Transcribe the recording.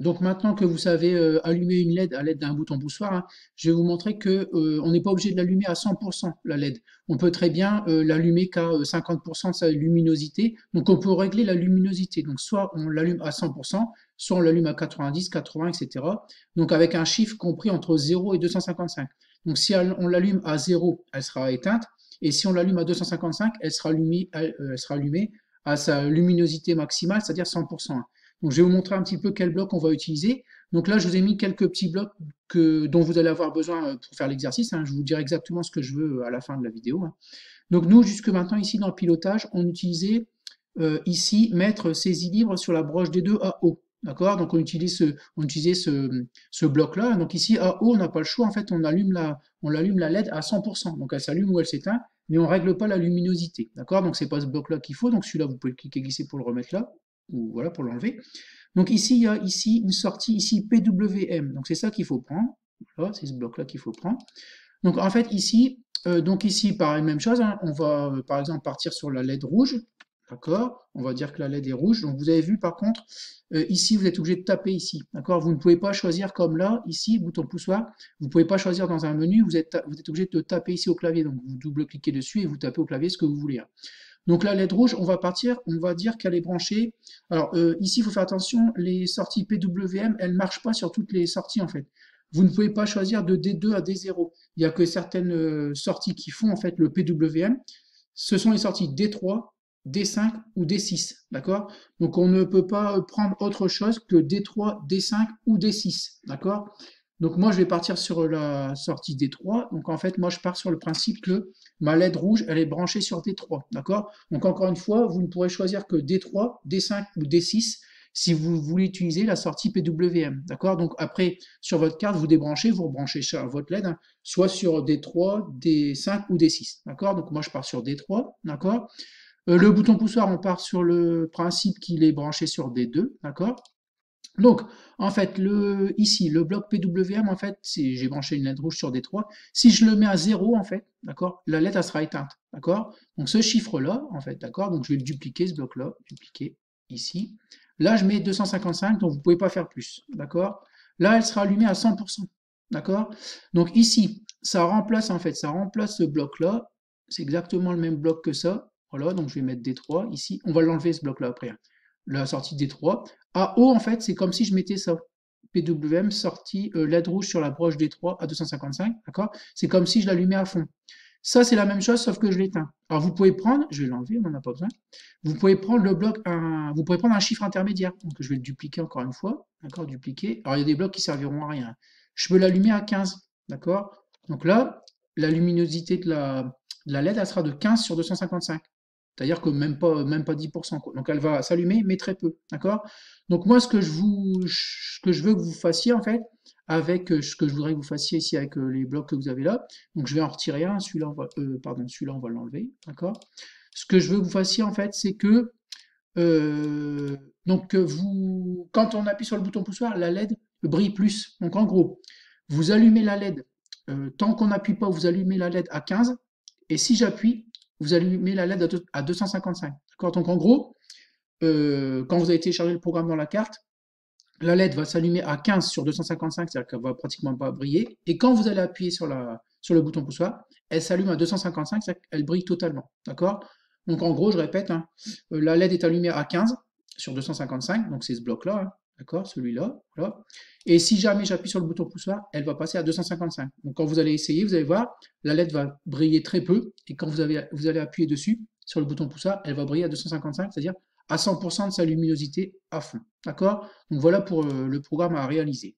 Donc maintenant que vous savez euh, allumer une LED à l'aide d'un bouton poussoir, hein, je vais vous montrer que euh, on n'est pas obligé de l'allumer à 100% la LED. On peut très bien euh, l'allumer qu'à 50% de sa luminosité. Donc on peut régler la luminosité. Donc soit on l'allume à 100%, soit on l'allume à 90, 80, etc. Donc avec un chiffre compris entre 0 et 255. Donc si on l'allume à 0, elle sera éteinte. Et si on l'allume à 255, elle sera allumée, elle sera allumée à sa luminosité maximale, c'est-à-dire 100%. Donc, je vais vous montrer un petit peu quel bloc on va utiliser. Donc là, je vous ai mis quelques petits blocs que, dont vous allez avoir besoin euh, pour faire l'exercice. Hein. Je vous dirai exactement ce que je veux euh, à la fin de la vidéo. Hein. Donc nous, jusque maintenant, ici dans le pilotage, on utilisait euh, ici mettre saisie libre sur la broche des deux à haut. D'accord? Donc on utilisait ce, bloc-là. Donc ici à haut, on n'a pas le choix. En fait, on allume la, on LED à 100%. Donc elle s'allume ou elle s'éteint, mais on règle pas la luminosité. D'accord? Donc c'est pas ce bloc-là qu'il faut. Donc celui-là, vous pouvez cliquer glisser pour le remettre là voilà pour l'enlever. Donc ici, il y a ici une sortie ici PWM. Donc c'est ça qu'il faut prendre. C'est ce bloc-là qu'il faut prendre. Donc en fait ici, euh, donc ici pareil même chose. Hein. on va euh, par exemple partir sur la LED rouge. D'accord? On va dire que la LED est rouge. Donc vous avez vu par contre, euh, ici vous êtes obligé de taper ici. D'accord? Vous ne pouvez pas choisir comme là, ici, bouton poussoir. Vous ne pouvez pas choisir dans un menu, vous êtes, vous obligé de taper ici au clavier. Donc vous double-cliquez dessus et vous tapez au clavier ce que vous voulez. Hein. Donc la LED rouge, on va partir, on va dire qu'elle est branchée. Alors euh, ici, il faut faire attention, les sorties PWM, elles ne marchent pas sur toutes les sorties en fait. Vous ne pouvez pas choisir de D2 à D0. Il n'y a que certaines euh, sorties qui font en fait le PWM. Ce sont les sorties D3, D5 ou D6, d'accord? Donc on ne peut pas prendre autre chose que D3, D5 ou D6, d'accord? Donc moi, je vais partir sur la sortie D3. Donc en fait, moi, je pars sur le principe que ma LED rouge, elle est branchée sur D3. D'accord? Donc encore une fois, vous ne pourrez choisir que D3, D5 ou D6 si vous voulez utiliser la sortie PWM. D'accord? Donc après, sur votre carte, vous débranchez, vous rebranchez votre LED, hein, soit sur D3, D5 ou D6. D'accord? Donc moi, je pars sur D3. D'accord? Euh, Le bouton poussoir, on part sur le principe qu'il est branché sur D2. D'accord? Donc, en fait, ici, le bloc PWM, en fait, si j'ai branché une LED rouge sur D3, si je le mets à 0, en fait, d'accord, la elle sera éteinte, d'accord. Donc, ce chiffre-là, en fait, d'accord, donc je vais le dupliquer, ce bloc-là, dupliquer ici. Là, je mets 255, donc vous ne pouvez pas faire plus, d'accord. Là, elle sera allumée à 100%, d'accord. Donc, ici, ça remplace, en fait, ça remplace ce bloc-là, c'est exactement le même bloc que ça, voilà, donc je vais mettre D3 ici, on va l'enlever, ce bloc-là, après, hein. La sortie D3, à haut, en fait, c'est comme si je mettais ça. PWM sortie euh, LED rouge sur la broche D3 à 255, d'accord? C'est comme si je l'allumais à fond. Ça, c'est la même chose, sauf que je l'éteins. Alors, vous pouvez prendre, je vais l'enlever, on n'en a pas besoin. Vous pouvez prendre le bloc, un, vous pouvez prendre un chiffre intermédiaire. Donc, je vais le dupliquer encore une fois, d'accord? Dupliquer. Alors, il y a des blocs qui serviront à rien. Je peux l'allumer à 15, d'accord? Donc là, la luminosité de la, de la LED, elle sera de 15 sur 255. C'est-à-dire que même pas, même pas 10%. Donc elle va s'allumer, mais très peu. D'accord? Donc moi, ce que, je vous, ce que je veux que vous fassiez, en fait, avec euh, ce que je voudrais que vous fassiez ici avec euh, les blocs que vous avez là, donc je vais en retirer un, celui-là, euh, pardon, celui-là, on va l'enlever. D'accord? Ce que je veux que vous fassiez, en fait, c'est que donc vous, quand on appuie sur le bouton poussoir, la LED brille plus. Donc en gros, vous allumez la LED, tant qu'on n'appuie pas, vous allumez la LED à 15, et si j'appuie, vous allumez la LED à 255. D'accord Donc en gros, euh, quand vous avez téléchargé le programme dans la carte, la LED va s'allumer à 15 sur 255, c'est-à-dire qu'elle va pratiquement pas briller. Et quand vous allez appuyer sur, le bouton poussoir, elle s'allume à 255, c'est-à-dire qu'elle brille totalement. D'accord? Donc en gros, je répète, hein, euh, la LED est allumée à 15 sur 255, donc c'est ce bloc-là. Hein. D'accord Celui-là. Et si jamais j'appuie sur le bouton poussoir, elle va passer à 255. Donc quand vous allez essayer, vous allez voir, la LED va briller très peu. Et quand vous allez appuyer dessus, sur le bouton poussoir, elle va briller à 255, c'est-à-dire à 100% de sa luminosité à fond. D'accord? Donc voilà pour euh, le programme à réaliser.